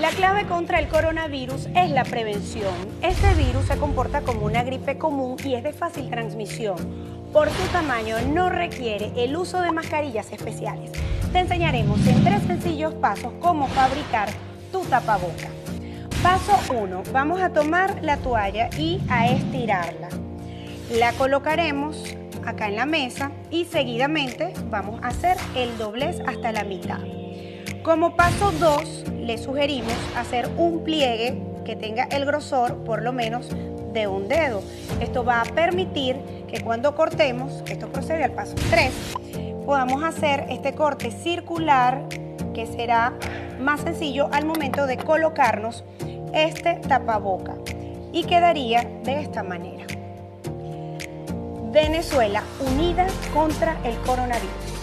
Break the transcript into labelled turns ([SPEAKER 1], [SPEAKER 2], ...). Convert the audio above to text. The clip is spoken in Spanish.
[SPEAKER 1] La clave contra el coronavirus es la prevención. Este virus se comporta como una gripe común y es de fácil transmisión. Por su tamaño no requiere el uso de mascarillas especiales. Te enseñaremos en tres sencillos pasos cómo fabricar tu tapaboca. Paso 1. Vamos a tomar la toalla y a estirarla. La colocaremos acá en la mesa y seguidamente vamos a hacer el doblez hasta la mitad. Como paso 2, sugerimos hacer un pliegue que tenga el grosor por lo menos de un dedo. Esto va a permitir que cuando cortemos, esto procede al paso 3, podamos hacer este corte circular que será más sencillo al momento de colocarnos este tapaboca y quedaría de esta manera. Venezuela unida contra el coronavirus.